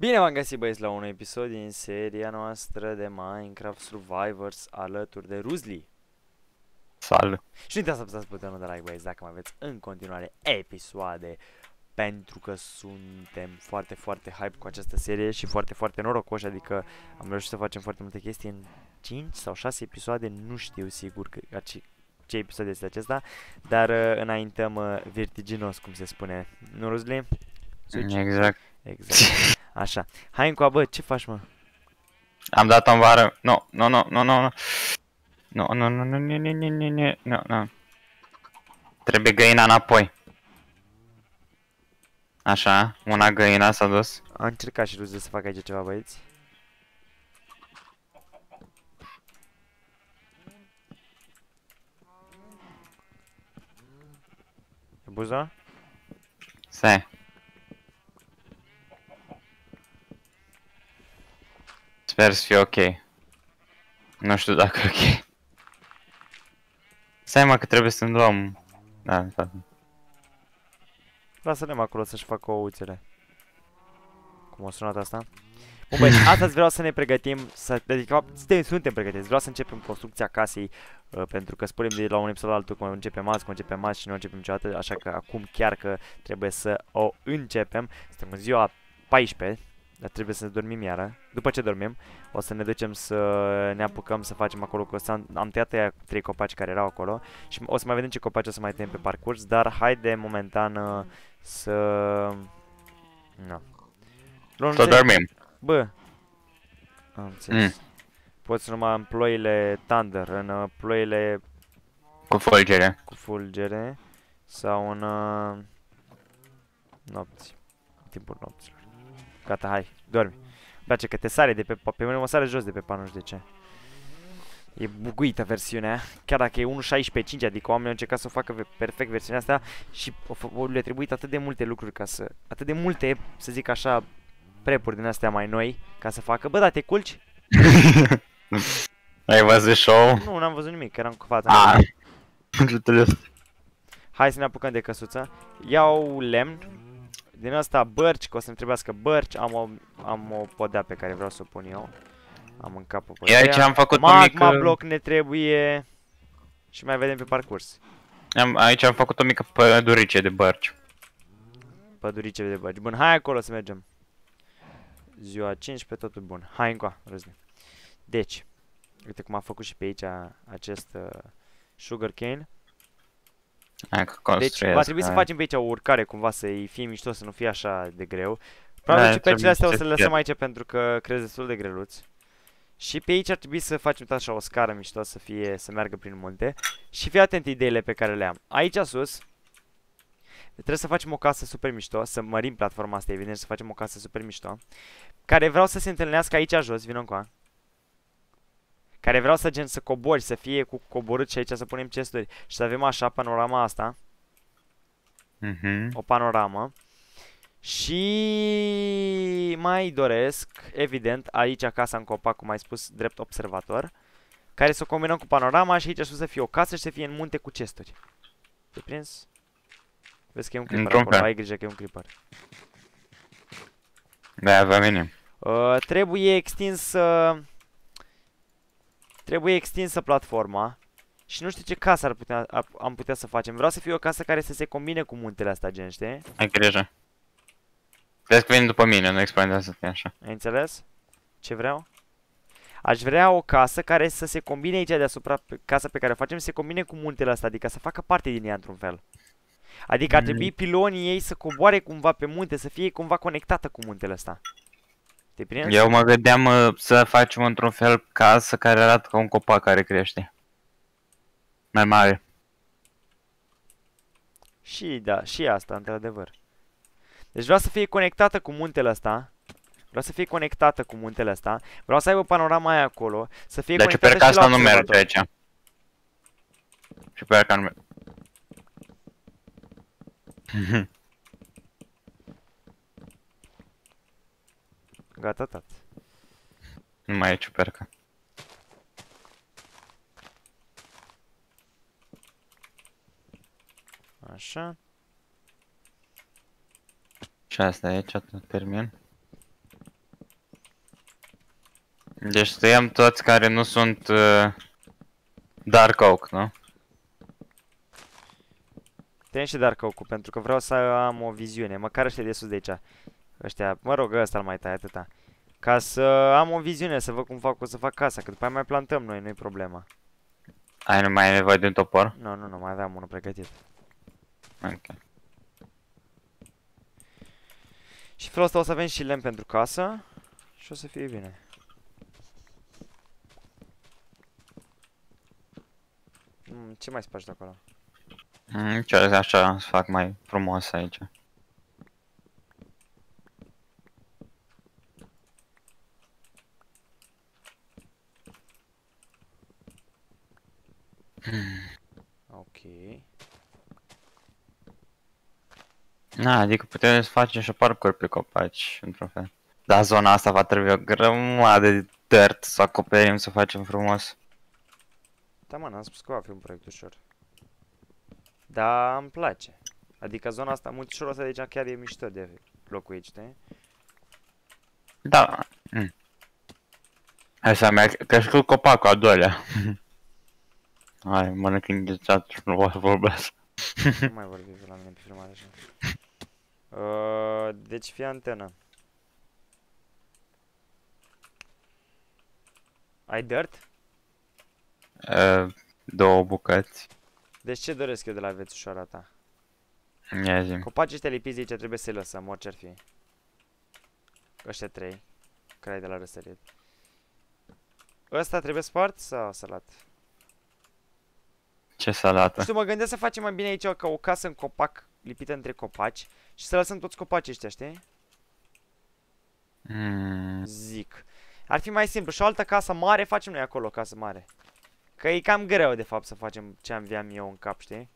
Bine v-am găsit băieți la un episod din seria noastră de Minecraft Survivors alături de Ruzli. Salut! Și nu uitați să apăsați butonul de like băieți dacă mai aveți în continuare episoade pentru că suntem foarte, foarte hype cu această serie și foarte, foarte norocoși, adică am reușit să facem foarte multe chestii în 5 sau 6 episoade, nu știu sigur că, ce, ce episod este acesta, dar uh, înaintăm uh, vertiginos, cum se spune. Nu, Ruzli? Switch? Exact. Exact. Așa. Hai încoa, bă, ce faci, mă? Am dat-o în vară. Nu, nu, nu, nu, nu, nu. Nu, nu, nu, nu, nu, nu, nu, nu, nu, nu, nu. Trebuie găina înapoi. Așa, una găina s-a dus. A încercat și Ruzle să facă aici ceva, băieți. E buza? Stai. Sper să fie ok. Nu știu dacă e ok. Stai mă că trebuie să-mi luăm... Da, da. Lasă-le acolo să-și facă ouțele. Cum a sunat asta? Bun băieți, astăzi vreau să ne pregătim, să, adică suntem, suntem pregătiți, vreau să începem construcția casei uh, Pentru că spunem de la un episod la altul cum începem azi, cum începem azi și nu începem niciodată Așa că acum chiar că trebuie să o începem Suntem în ziua 14, dar trebuie să dormim iară După ce dormim, o să ne ducem să ne apucăm să facem acolo că am, am tăiat aia trei copaci care erau acolo Și o să mai vedem ce copaci o să mai tăiem pe parcurs Dar haide momentan uh, să... Nu. No. Să dormim. Bă, am înțeles. Mm. Poți numai în ploile Thunder, în uh, ploile Cu fulgere. cu fulgere sau în uh, nopți, în timpul nopților. Gata, hai, dormi. Îmi place că te sare de pe, pe mine mă sare jos de pe pan, nu știu de ce. E buguită versiunea, chiar dacă e 1.16.5, adică oamenii au încercat să o facă perfect versiunea asta și le trebuit atât de multe lucruri ca să, atât de multe, să zic așa, prepuri din astea mai noi ca să facă. Bă, da, te culci? Ai văzut show? Nu, n-am văzut nimic, că eram cu fața. Ah. Hai să ne apucăm de căsuță. Iau lemn. Din asta bărci, că o să-mi trebuiască bărci. Am o, am o podea pe care vreau să o pun eu. Am în cap o podea. E aici am făcut Magma o mică... bloc ne trebuie. Și mai vedem pe parcurs. Am, aici am făcut o mică pădurice de bărci. Pădurice de bărci. Bun, hai acolo să mergem. Ziua 15, totul bun. Hai încoa, râzne. Deci, uite cum am făcut și pe aici acest uh, sugar cane. Hai că Deci va trebui să facem pe aici o urcare cumva să-i fie mișto, să nu fie așa de greu. Probabil da, și pe astea o să le lăsăm aici pentru că crezi destul de greluți. Și pe aici ar trebui să facem tot așa o scară mișto să fie, să meargă prin munte. Și fii atent ideile pe care le am. Aici sus, trebuie să facem o casă super mișto, să mărim platforma asta, evident, să facem o casă super mișto. Care vreau să se întâlnească aici jos, vină încoa. Care vreau să gen să cobori, să fie cu coborât și aici să punem chesturi și să avem așa panorama asta. Mm-hmm. O panoramă. Și mai doresc, evident, aici casa în copac, cum ai spus, drept observator. Care să o combinăm cu panorama și aici sus să fie o casă și să fie în munte cu chesturi. Te prins? Vezi că e un creeper acolo, ai grijă că e un creeper. Da, va veni. Uh, trebuie extins uh, Trebuie extinsă platforma Și nu știu ce casă ar putea, ar, am putea să facem Vreau să fie o casă care să se combine cu muntele astea, gen, știi? Ai grijă Vezi că veni după mine, nu expandează să așa Ai înțeles? Ce vreau? Aș vrea o casă care să se combine aici deasupra, pe, casa pe care o facem, să se combine cu muntele ăsta, adică să facă parte din ea într-un fel. Adică ar trebui pilonii ei să coboare cumva pe munte, să fie cumva conectată cu muntele ăsta. Te prins? Eu mă gândeam uh, să facem într-un fel casă care arată ca un copac care crește. Mai mare. Și da, și asta, într-adevăr. Deci vreau să fie conectată cu muntele ăsta. Vreau să fie conectată cu muntele ăsta. Vreau să aibă panorama aia acolo. Să fie deci conectată și la asta nu merge aici. Și pe aia nu merge. Gata, tat. Nu mai e ciupercă. Așa. Și asta e aici, termin. Deci tăiem toți care nu sunt uh, Dark Oak, nu? Tăiem și Dark Oak-ul, pentru că vreau să am o viziune, măcar ăștia de sus de aici. Ăștia, mă rog, ăsta îl mai tai atâta. Ca să am o viziune, să văd cum fac, o să fac casa, că după aia mai plantăm noi, nu-i problema. Ai nu mai ai nevoie de un topor? Nu, nu, nu, mai aveam unul pregătit. Ok. Și felul ăsta o să avem și lemn pentru casă și o să fie bine. Mm, ce mai spargi de acolo? Mm, ce așa să fac mai frumos aici. Ok. Na, adică putem să facem și parcuri pe copaci, într-un fel. Dar zona asta va trebui o grămadă de dirt să acoperim, să facem frumos. Da, mă, n-am spus că va fi un proiect ușor. Da, îmi place. Adică zona asta, multișorul ăsta de aici chiar e mișto de locuit, știi? Da. Mm. Așa mi-a crescut copacul al doilea. Hai, mănânc înghețat și nu pot să vorbesc. Nu mai vorbi la mine pe filmare așa. Uh, deci fie antenă. Ai dirt? Uh, două bucăți. Deci ce doresc eu de la vețușoara ta? Ia zi Copacii ăștia lipiți de aici trebuie să-i lăsăm, orice ar fi. Ăștia trei. Care ai de la răsărit. Ăsta trebuie spart sau salat? Ce salată. Știu, mă gândesc să facem mai bine aici ca o casă în copac lipită între copaci și să lăsăm toți copacii ăștia, știi? Mm. Zic. Ar fi mai simplu. Și o altă casă mare, facem noi acolo o casă mare. Că e cam greu, de fapt, să facem ce am aveam eu în cap, știi?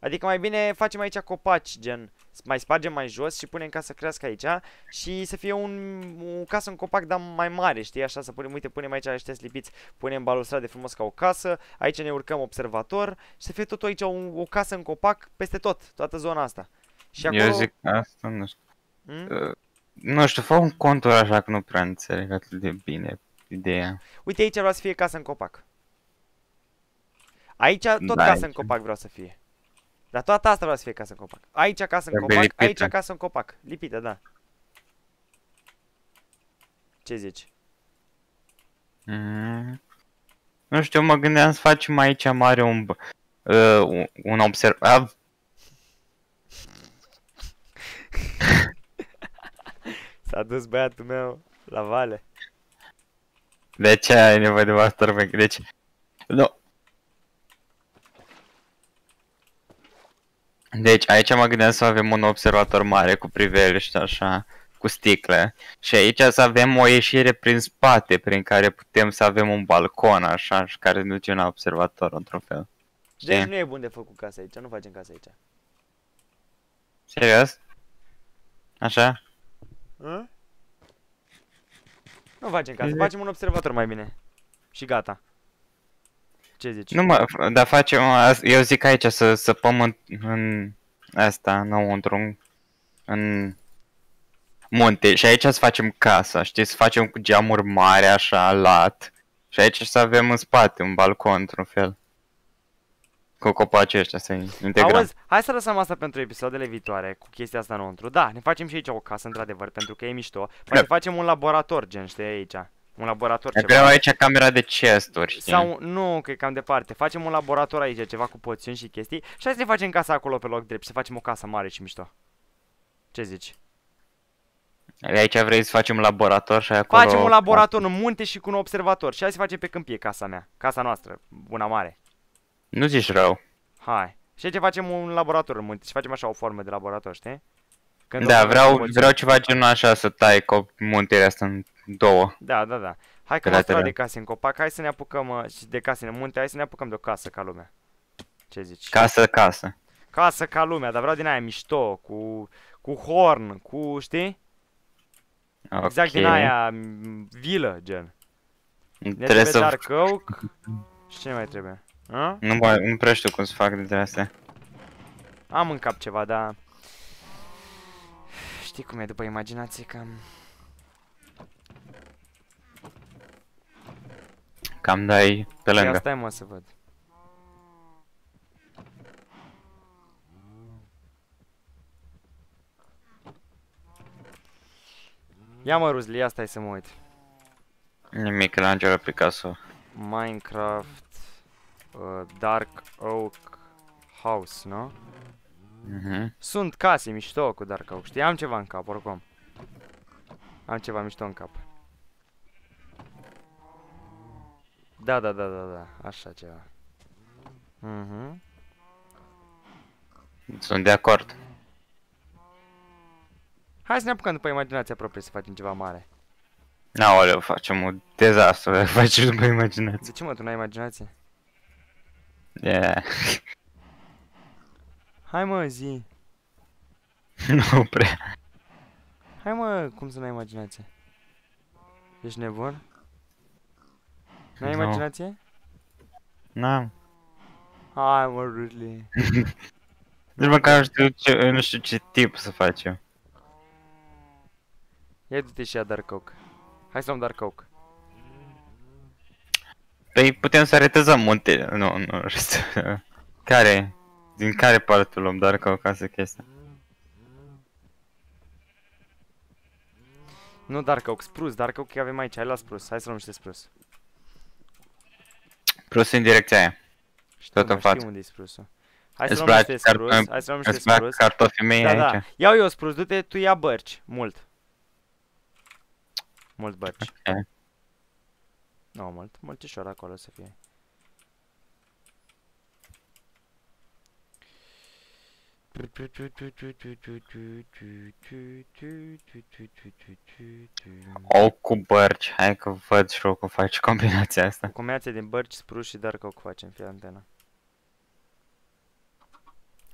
Adică mai bine facem aici copaci, gen, s- mai spargem mai jos și punem ca să crească aici și să fie un, o casă în copac, dar mai mare, știi? Așa să punem, uite, punem aici ăștia slipiți, punem balustrade frumos ca o casă, aici ne urcăm observator și să fie tot aici o, o casă în copac peste tot, toată zona asta. Și acolo... Eu zic asta, nu știu. Hmm? Uh, nu știu, fă un contur așa că nu prea înțeleg atât de bine ideea. Uite aici vreau să fie casă în copac. Aici tot Da, casă aici. în copac vreau să fie. Dar toată asta vreau să fie casă în copac. Aici casă în Trebuie copac, lipită. aici casă în copac. Lipită, da. Ce zici? Mm. Nu știu, mă gândeam să facem aici mare un, b- uh, un- un observ... A, S-a dus băiatul meu la vale. de ce ai nevoie de master bank? Deci, nu. Deci, aici mă gândeam să avem un observator mare cu priveliști așa, cu sticle. Și aici să avem o ieșire prin spate, prin care putem să avem un balcon așa, și care duce la observator într-un fel. Deci Știi? nu e bun de făcut casa aici, nu facem casa aici. Serios? Așa? Hă? Nu facem casă, Zic- facem un observator mai bine. Și gata. Ce zici? Nu mă, f- dar facem, as- eu zic aici să săpăm în, în asta, înăuntru, în, în munte și aici să facem casa, știi, să facem cu geamuri mari așa, lat și aici să avem în spate un balcon într-un fel. Cu copacii ăștia să integrăm. Auzi, hai să lăsăm asta pentru episoadele viitoare cu chestia asta înăuntru. Da, ne facem și aici o casă, într-adevăr, pentru că e mișto. Poate Da. facem un laborator, gen, știi, aici. Un laborator E ceva. vreau aici camera de chesturi, știi? Sau, nu, că e cam departe. Facem un laborator aici, ceva cu poțiuni și chestii. Și hai să ne facem casa acolo pe loc drept și să facem o casă mare și mișto. Ce zici? Aici vrei să facem un laborator și acolo... Facem un laborator în munte și cu un observator. Și hai să facem pe câmpie casa mea. Casa noastră, una mare. Nu zici rău. Hai. Și aici facem un laborator în munte și facem așa o formă de laborator, știi? Când o Da, să vreau, facem poțiuni. vreau ceva genul așa să tai cop muntele asta în două. Da, da, da. Hai că Pe m-am sturat lateral. de case în copac, hai să ne apucăm uh, și de case în munte, hai să ne apucăm de o casă ca lumea. Ce zici? Casă, casă. Casă ca lumea, dar vreau din aia mișto, cu, cu horn, cu, știi? Exact din Ok. aia m, vilă, gen. Ne Trebuie trebuie să... Dark Oak și ce mai trebuie? A? Nu, mai, nu prea știu cum să fac dintre astea. Am în cap ceva, dar... Știi cum e după imaginație că... cam dai pe Ia lângă. stai mă să văd. Ia mă, Ruzli, ia stai să mă uit. Michelangelo Picasso. Minecraft uh, Dark Oak House, nu? Mhm. Sunt case mișto cu Dark Oak, știi? Am ceva în cap, oricum. Am ceva mișto în cap. Da, da, da, da, da, așa ceva. Mhm. Sunt de acord. Hai să ne apucăm după imaginația proprie să facem ceva mare. Aoleu, facem un dezastru, le faci după imaginație. De ce mă, tu n-ai imaginație? Yeah. Hai mă, zi. nu prea. Hai mă, cum să n-ai imaginație? Ești nebun? N-ai Nu. imaginație? N-am. Hai mă, Rudley. Nici măcar nu știu ce, nu știu ce tip să facem. Ia du-te și ia Dark Oak. Hai să luăm Dark Oak. Păi putem să retezăm muntele. Nu, nu, rest. Care? Din care parte luăm doar ca o casă chestia? Nu Dark Oak, Spruce. Dark Oak avem aici. Hai la Spruce. Hai să luăm niște Spruce. Plus în direcția aia. Știu, Tot în mă, știu față. unde e Spruce-ul. Hai să Îți luăm niște place Spruce. car- Hai să luăm niște Îți plac Spruce. cartofii mei Da, da. aici? Iau eu Spruce. Du-te, tu ia bărci. Mult. Mult bărci. Ok. Nu, mult. Multișor acolo să fie. Ou cu bărci. Hai că văd și eu cum faci combinația asta. Combinație din bărci, spruce și dark oak facem, fie antena.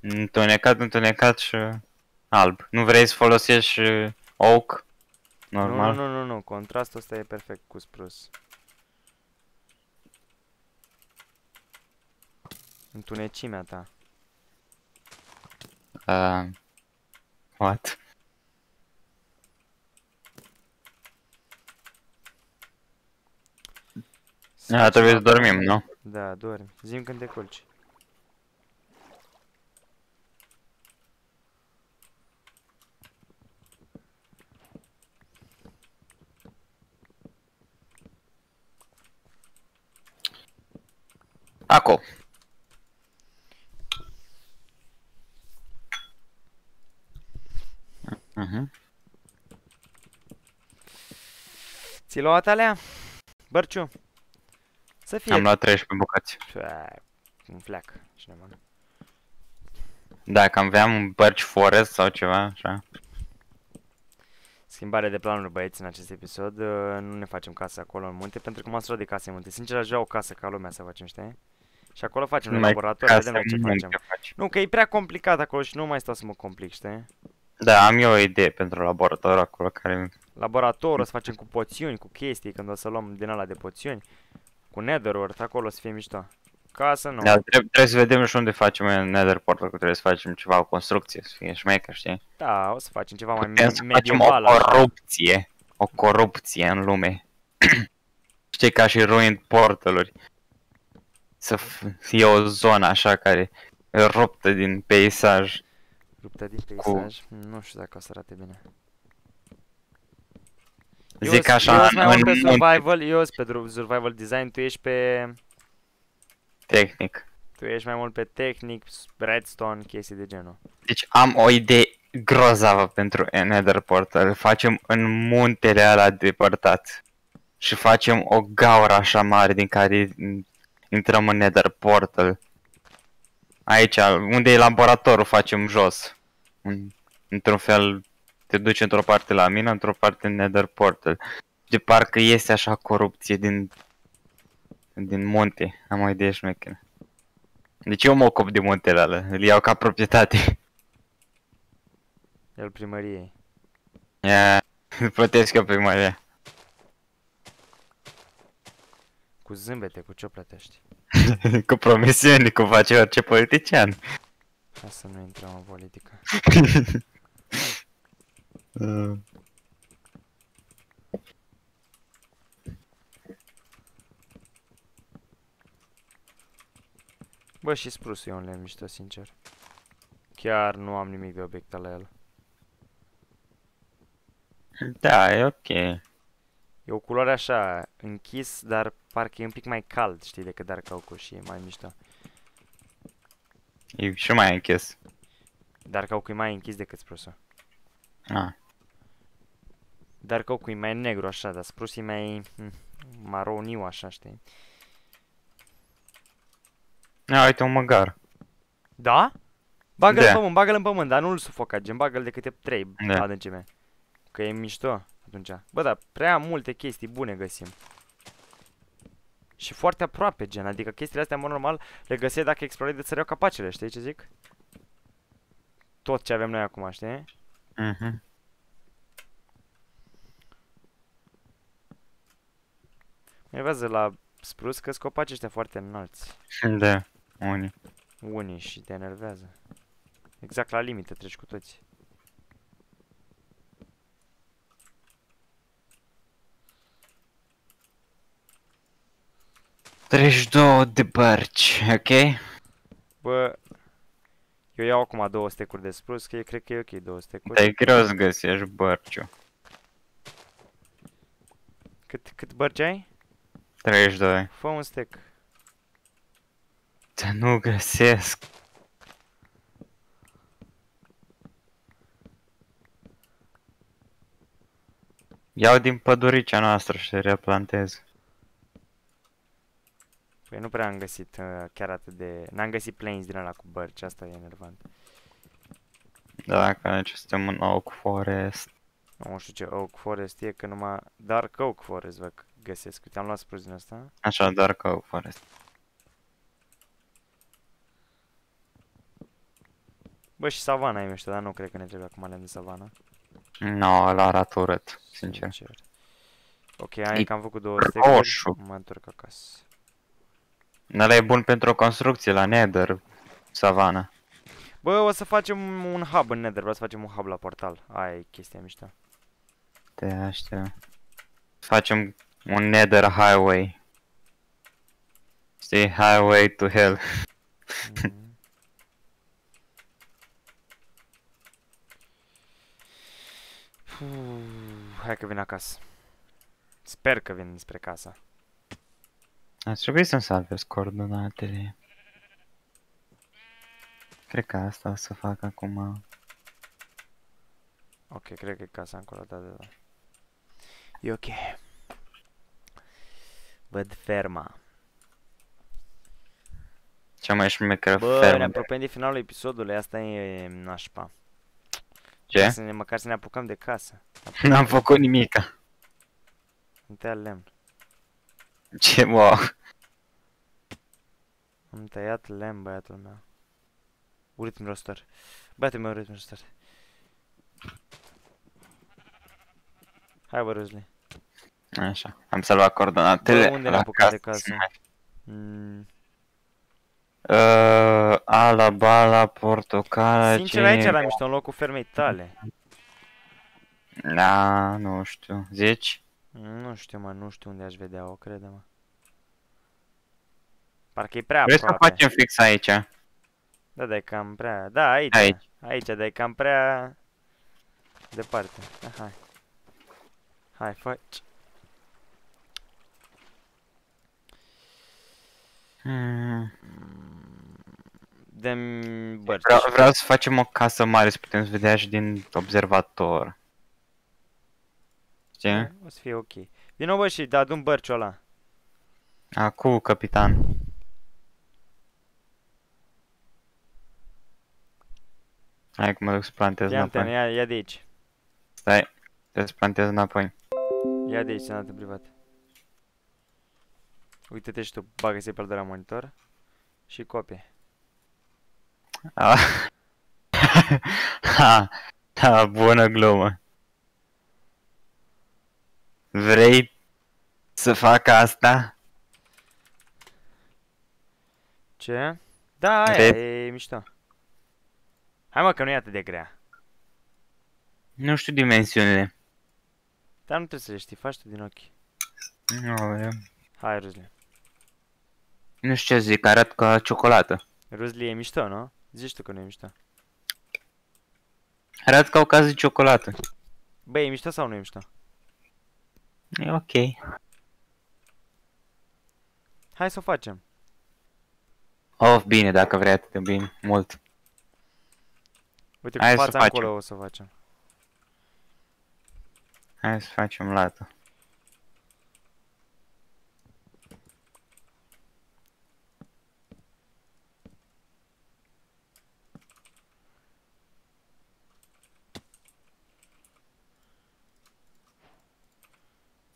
Întunecat, întunecat și alb. Nu vrei să folosești uh, oak? Normal. Nu, nu, nu, nu, contrastul ăsta e perfect cu spruce. Întunecimea ta. Uh, what? Da, trebuie să dormim, nu? Da, dormi. Zim când te culci. Acum. Mhm. Ți-ai luat alea? Bărciu. Să fie. Am luat 13 bucăți. Păi, Un fleac. Și ne mănânc. Dacă aveam un bărci forest sau ceva, așa. Schimbare de planuri, băieți, în acest episod. Uh, Nu ne facem casă acolo în munte, pentru că m-am sărat de case în munte. Sincer, aș vrea o casă ca lumea să facem, știi? Și acolo facem un Numai laborator, ca vedem să noi ce nu facem. te faci. Nu, că e prea complicat acolo și nu mai stau să mă complic, știi? Da, am eu o idee pentru laborator acolo care... Laborator, o să facem cu poțiuni, cu chestii, când o să luăm din ala de poțiuni. Cu netherworld, acolo o să fie mișto. Casă, nu. Da, trebuie, trebuie să vedem și unde facem în Nether Portal, că trebuie să facem ceva, o construcție, să fie șmecher, știi? Da, o să facem ceva mai Putem me- să facem o medieval. așa. corupție, o corupție în lume. Știi, ca și ruined portaluri. Să f- fie o zonă așa care e ruptă din peisaj. Luptă din cu- peisaj. Nu știu dacă o să arate bine. Eu Zic s- eu așa, sunt mai mult în pe munte, survival, eu sunt pe dru- survival design, tu ești pe... tehnic. Tu ești mai mult pe tehnic, s- redstone, chestii de genul. Deci am o idee grozavă pentru Nether Portal. Facem în muntele ăla depărtat. Și facem o gaură așa mare din care in- intrăm în Nether Portal. Aici, unde e laboratorul, facem jos. În, într-un fel, te duci într-o parte la mine, într-o parte în Nether Portal. De parcă este așa corupție din, din munte. Am o idee șmecheră. Deci eu mă ocup de muntele ăla, îl iau ca proprietate. El primăriei. Ia, plătesc eu primăria. Cu zâmbete, cu ce o plătești? cu promisiuni, cum face orice politician. Hai să nu intrăm în politică. Bă, și sprusul e un lemn mișto, sincer. Chiar nu am nimic de obiect la el. Da, e ok. E o culoare așa, închis, dar parcă e un pic mai cald, știi, decât Dark Oak și e mai mișto. E și mai închis. Dark Oak e mai închis decât sprusul. Ah. Dark Oak e mai negru așa, dar sprusul e mai hm, maroniu așa, știi? Ia uite un măgar. Da? Bagă-l Da. în pământ, bagă-l în pământ, dar nu-l sufoca, gen, bagă-l de câte 3 Da. adâncime. Că e mișto atunci. Bă, da, prea multe chestii bune găsim. Și foarte aproape, gen, adică chestiile astea, în mod normal, le găseai dacă explorezi de țăreau capacele, știi ce zic? Tot ce avem noi acum, știi? Mhm. Mai văză la sprus că scopaci ăștia foarte înalți. Da, unii. Unii și te enervează. Exact la limită treci cu toți. Treizeci două de bărci, ok? Bă, eu iau acum două stecuri de sprus, că eu cred că e ok două stecuri. Dar e greu să găsești bărciu. Cât, cât bărci ai? 32. Fă un stec. Dar nu găsesc. Iau din păduricea noastră și replantez. Păi nu prea am găsit uh, chiar atât de... N-am găsit plains din ăla cu bărci, asta e enervant. Dacă aici suntem în Oak Forest. Nu știu ce Oak Forest e, că numai Dark Oak Forest vă găsesc. Uite, am luat sprus din asta. Așa, doar că Oak Forest. Bă, și savana e mișto, dar nu cred că ne trebuie acum lemn de savana. Nu, la arată urât, sincer. Sincer. Ok, hai E că am făcut două stecuri. roșu. Mă întorc acasă. Ăla e bun pentru o construcție la Nether, savana. Bă, o să facem un hub în Nether, vreau să facem un hub la portal. Aia e chestia mișto. Te aștept. Facem un Nether Highway. Știi, Highway to Hell. Mhm. Puh, Hai că vin acasă. Sper că vin spre casa. Ar trebui să-mi salvez coordonatele. Cred că asta o să fac acum. Ok, cred că e casa încolo, da, da, da. E ok. Văd ferma. Cea mai șmecheră Bă, ne fermă. apropiem de finalul episodului, asta e nașpa. Ce? Să ne, măcar să ne apucăm de casă. N-am făcut nimica. Am tăiat lemn. Ce, wow. Am tăiat lemn, băiatul meu. Urât mirostor. Băiatul meu urât mirostor. Hai bă, Ruzli. Așa, am salvat coordonatele. Bă, unde ne la apucăm de casă. casă? Mm. Uh, ala, bala, portocala, Sincer, aici ce... era mișto, în locul fermei tale. Da, nu știu. Zici? Nu știu, mă, nu știu unde aș vedea-o, crede-mă. Parcă e prea Vrei să aproape. facem fix aici? Da, dar e cam prea... Da, aici. Aici. Aici, dar e cam prea... Departe. Da, hai. Hai, faci. Hmm. Dăm bărci. Vreau, vreau să facem o casă mare să putem să vedea și din observator. Știi? O să fie ok. Vino bă și da, adu-mi bărciul ăla. Acu, capitan. Hai că mă duc să plantez Ia antena, înapoi. ia, ia de aici. Stai, trebuie să plantez înapoi. Ia de aici, ținut în privat. Uite-te și tu, bagă se de la monitor. Și copie. Ah. ha, ha, bună glumă. Vrei să fac asta? Ce? Da, aia Re- e mișto. Hai mă, că nu e atât de grea. Nu știu dimensiunile. Dar nu trebuie să le știi, faci tu din ochi. Nu, eu- Hai, Ruzle. nu știu ce zic, arată ca ciocolată. Ruzli e mișto, nu? Zici tu că nu e mișto. Arată ca o casă de ciocolată. Bă, e mișto sau nu e mișto? E ok. Hai să o facem. Oh, bine, dacă vrei atât de bine, mult. Uite, Hai cu să fața facem. încolo o să facem. Hai să facem lată.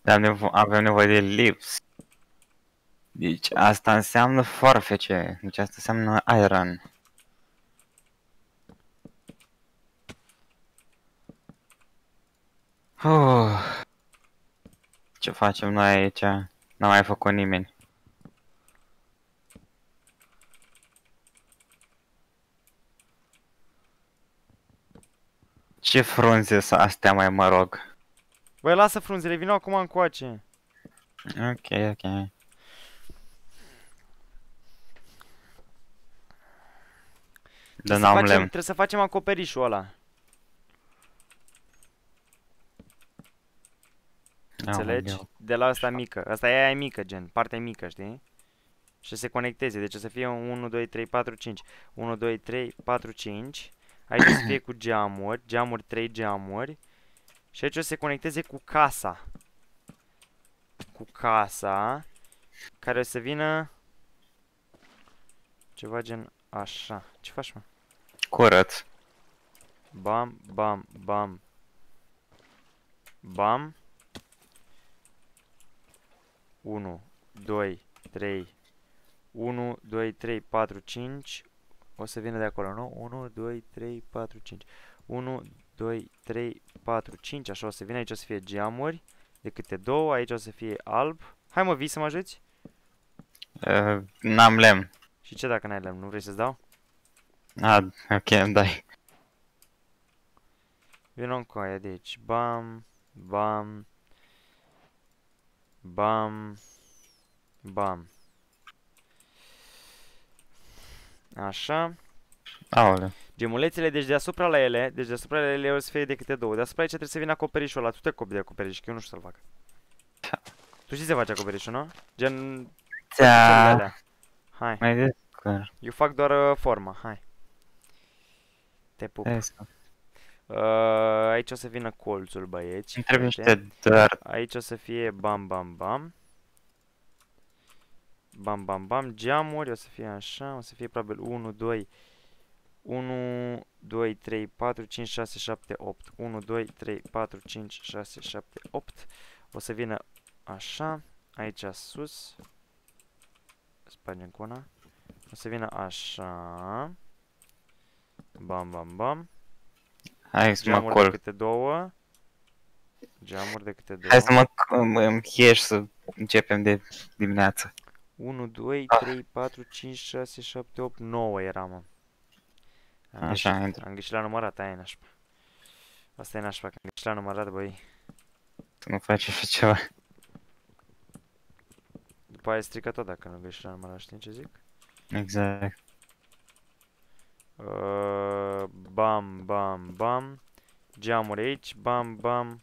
Dar nevo- avem nevoie de lips. Deci asta înseamnă forfece. Deci asta înseamnă iron. Uh. Ce facem noi aici? N-a mai făcut nimeni. Ce frunze sunt astea mai mă rog? Băi, lasă frunzele, vină acum încoace. Ok, ok. Trebuie De să n-am facem, lemn. trebuie să facem acoperișul ăla. Înțelegi? Aoleu. De la asta mică. Asta e aia mică, gen. Partea mică, știi? Și să se conecteze. Deci o să fie un 1, 2, 3, 4, 5. 1, 2, 3, 4, 5. Aici o să fie cu geamuri. Geamuri, 3 geamuri. Și aici o să se conecteze cu casa. Cu casa. Care o să vină... Ceva gen așa. Ce faci, mă? Curăț. Bam, bam, bam. Bam. 1, 2, 3. 1, 2, 3, 4, 5. O să vină de acolo, nu? 1, 2, 3, 4, 5. 1, 2, 3, 4, 5. Așa o să vină. Aici o să fie geamuri. De câte două. Aici o să fie alb. Hai mă, vii să mă ajuți? Uh, n-am lemn. Și ce dacă n-ai lemn? Nu vrei să-ți dau? Ah, ok, îmi dai. Vino încoaie, deci bam, bam, bam, bam. Așa. Aoleu. Gemulețele, deci deasupra la ele, deci deasupra la ele o să fie de câte două. Deasupra aici trebuie să vină acoperișul ăla. Tu te copi de acoperiș, că eu nu știu să-l fac. Tu știi să faci acoperișul, nu? Gen... pătuțele Da. alea. Hai, Mai descur. eu fac doar uh, forma, hai. Te pup. Hai să- Uh, aici o să vină colțul, băieți. Îmi trebuie uite. niște dirt. Aici o să fie bam bam bam. Bam bam bam. Geamuri o să fie așa. O să fie probabil 1, 2, 1, 2, 3, 4, 5, 6, 7, 8. 1, 2, 3, 4, 5, 6, 7, 8. O să vină așa. Aici sus. Spargem cu una. O să vină așa. Bam bam bam. Hai să mă Geamuri de culc. câte două. Geamuri de câte două. Hai să mă c- îmi chieș să începem de dimineață. 1, 2, Ah. 3, 4, 5, 6, 7, 8, 9 era, mă. Am Așa, greșit, intră. am greșit la numărat, aia e nașpa. Asta e nașpa, că am greșit la numărat, băi. Să nu faci așa ceva. După aia strică tot dacă nu greșit la numărat, știi ce zic? Exact. Uh, bam, bam, bam. Geamuri aici, bam, bam.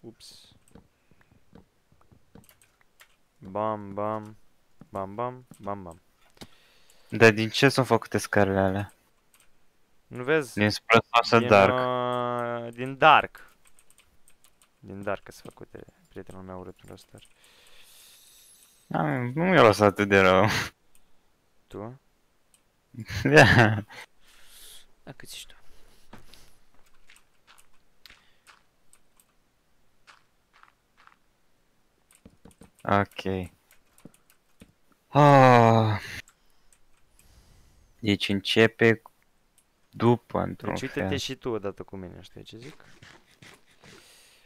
Ups. Bam, bam. Bam, bam, bam, bam. Dar din ce sunt făcute scările alea? Nu vezi? Din spre sau din, dark? Uh, din Dark. Din Dark sunt făcute. Prietenul meu urât în Rostar. Am- Nu mi-a lăsat atât de rău. Tu? Da. Da, cât ești tu? ok. Ah. Deci începe după, într-un Deci uite-te fel. și tu odată cu mine, știi ce zic?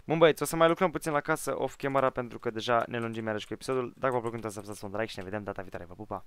Bun băieți, o să mai lucrăm puțin la casă off camera pentru că deja ne lungim iarăși cu episodul. Dacă v-a plăcut, să apăsați un like și ne vedem data viitoare. Vă pupa!